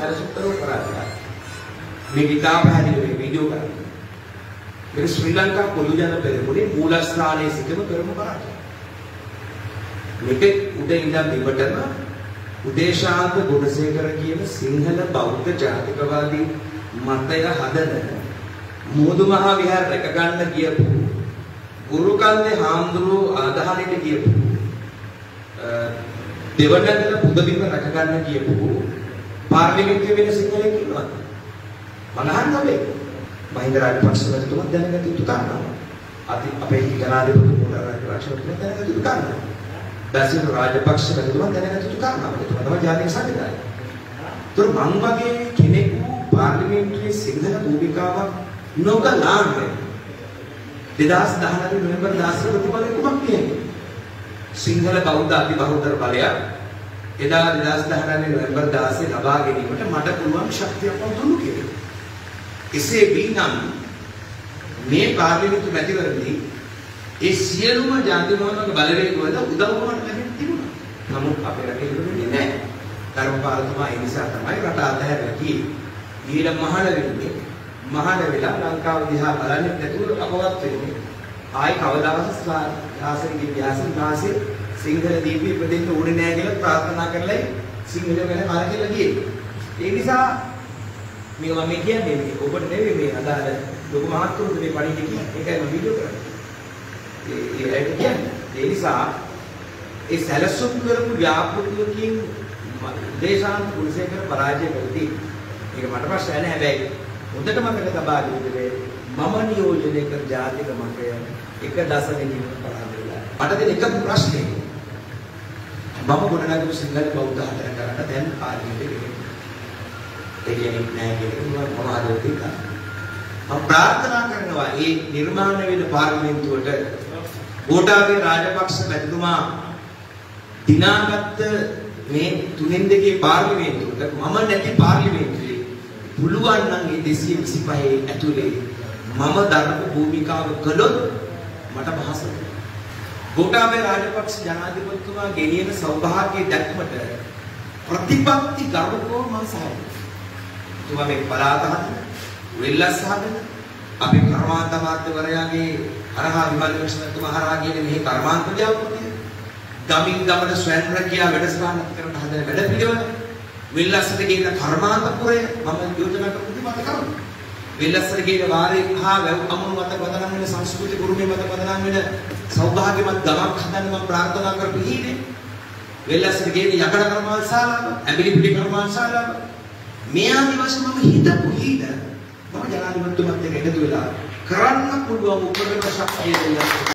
සැලසුම් කරව කරා. මේ ඉතා පැහැදිලි මේ වීඩියෝ කරන්නේ. මේක ශ්‍රී ලංකා පොදු ජන පෙරමුණේ මූලස්ථානයේ සිටම කරමු කරාට. මේක උඩ ඉඳන් ඉවටම උදේශාන්ත ගුණසේකර කියන සිංහල බෞද්ධ ජාතිකවාදී මතය හදන මුහුදු මහා විහාර රැක ගන්න කියපු ගුරුකන්දේ හාමුදුරුවෝ ආදාහනෙට කියපු දෙවනගල පුදබිම රැක ගන්න කියපු පාර්ලිමේන්තුවේ වෙන සිංහලෙක් ඉන්නවා. මනහන් නොවේ. මහින්ද රාජපක්ෂ මැතිතුමා දැනගත යුතු කාරණා. අති අපේ ජනාධිපති මුල රාජපක්ෂ දැනගත යුතු කාරණා. බැසිල් රාජපක්ෂ මැතිතුමා දැනගත යුතු කාරණා. එතුමා තමයි ජාතික සංවිධානය. ඒතර මං වගේ කෙනෙකු පාර්ලිමේන්තුවේ සිංහල භූමිකාවක් නොකලාන්නේ 2019 නොවැම්බර් 16 ප්‍රතිඵලය කුමක් කියන්නේ? සිංහල බෞද්ධ අතිබහුතර බලයක් එදා 2019 නොවැම්බර් 16 ලබා ගැනීමට මට පුළුවන් ශක්තියක් වුණු කියලා. එසේ වීනම් මේ පාර්ලිමේන්තු මැතිවරණදී ඒ සියලුම ජාතිවාදක බලවේග වල උදව්වක් ලැබෙන්න තිබුණා. නමුත් අපේ රටේ ඉන්නේ නැහැ. ධර්මපාලතුමා ඒ නිසා තමයි රට අතහැරලා ගියේ. ගිහිලා මහාන වෙන්නේ මහාන වෙලා ලංකාව දිහා බලන්නේ නැතුව අපවත් වෙන්නේ. ආයි කවදාවත් ශාසනික ඉතිහාසෙන් වාසේ සිංහල දීපි ඉපදෙන්න ඕනේ නැහැ කියලා ප්‍රාර්ථනා කරලා සිංහල ගැන කරකෙලා ගියේ. ඒ නිසා මේ මම කියන්නේ මේ ඔබට නෙවෙයි මේ අදාළ ලොකු මහත්තුරුද මේ පණිවිඩ කියන්නේ. ඒකයි මම වීඩියෝ කරන්නේ. ඒ ඒ ඇයිද කියන්නේ. ඒ නිසා ඒ සැලසුම් කරපු ව්‍යාපෘතියකින් දේශාන්ත කුලසේකර පරාජය කරති. ඒක මට ප්‍රශ්නයක් නැහැ හැබැයි හොඳට මතක තබා ගන්න මම නියෝජනය කර ජාතික මතය එක දශකකින් පරාජය වෙලා. මට දෙන එක ප්‍රශ්නේ මම ගොඩනගපු සිංහල බෞද්ධ හතර කරන්න දැන් පාර්ලිමේන්තුවේ ඒ කියන්නේ නෑ කියලා මම ආදරේ කරා. මම ප්‍රාර්ථනා කරනවා මේ නිර්මාණය වෙන පාර්ලිමේන්තුවට ගෝඨාභය රාජපක්ෂ මැතිතුමා දිනාගත්ත මේ තුනෙන් දෙකේ පාර්ලිමේන්තුවට මම නැති පාර්ලිමේන්තුවේ පුළුවන් නම් මේ 225 ඇතුලේ මම දරපු භූමිකාව කළොත් මට පහසු වෙනවා. ගෝඨාභය රාජපක්ෂ ජනාධිපතිතුමා ගෙනියන සෞභාග්‍ය දැක්මට ප්‍රතිපත්ති ගරුකව මම සහාය. තුමා මේ පළාත හදන වෙල්ලස් හදන අපි කර්මාන්ත අමාත්‍යවරයාගේ හරහා විමල් විශ්වතුමා හරහා කියන මේ කර්මාන්ත ව්‍යාපෘතිය ගමින් ගමන ස්වයං රැකියා වැඩසටහන කරන හදන වැඩ පිළිවෙල වෙල්ලස්ට කියන කර්මාන්තපුරය මම යෝජනා කරපු මත කරමු වෙල්ලස්ට කියන වාරේ හා වැව් අමුණු මත පදනම් වෙන සංස්කෘති ගුරුමේ මත පදනම් වෙන සෞභාග්‍යමත් ගමක් හදන්න මම ප්‍රාර්ථනා කරපු හිනේ. වෙල්ලස්ට කියන යකඩ කර්මාන්තශාලාව ඇඹිලි පිටි කර්මාන්තශාලාව මේ ආදි වශයෙන් මම හිතපු හිත මම ජනාධිපතිතුමත් එක්ක එකතු වෙලා කරන්න පුළුවන් උපකරණ ශක්තිය දෙන්න.